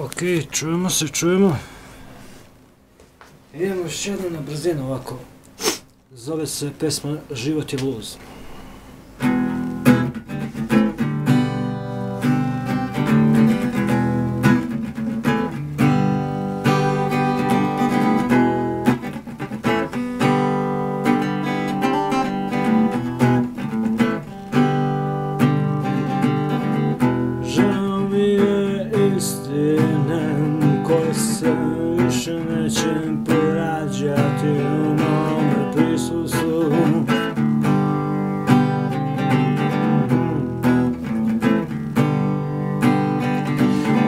Ok, čujemo se, čujemo. Idemo još jedno na brzinu ovako. Zove se pesma Život je blues. Se više neće porađati u mome prisustvu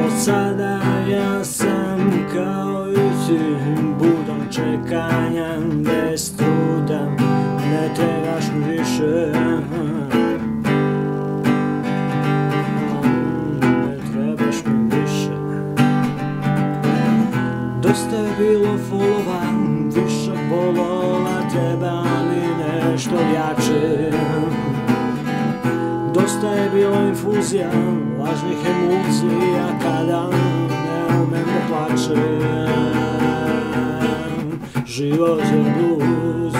Od sada ja sam kao i ti budom čekanja Dosta je bilo folova, više bolova Treba mi nešto jače Dosta je bilo infuzija, lažnih emulzija Kada ne umem da plačem Život je blues.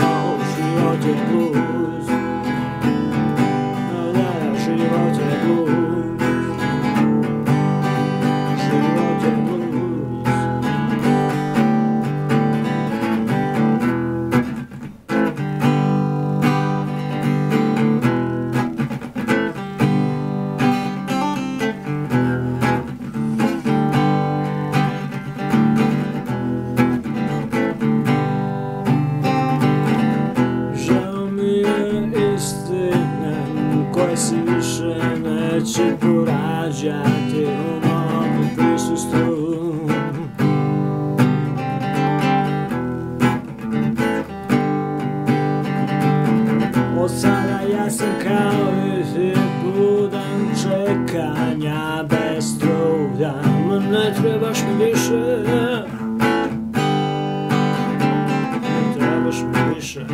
Oh, život je blues te coragem a teu um novo preço estou. Ocalaja sam kao i budan čekanja bez truda Ne trebaš mi više Ne trebaš mi više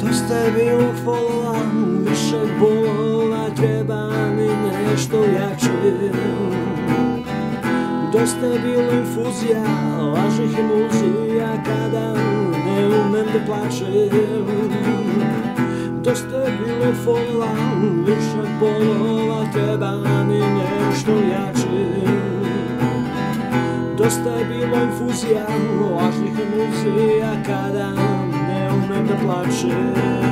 To ste bilo bolova, treba mi nešto jače. Dosta je bilo infuzija, lažnih iluzija, kada ne umem da plačem. Dosta je bilo folova, više bolova, treba mi nešto jače. Dosta je bilo infuzija, lažnih iluzija Kada ne umem da plačem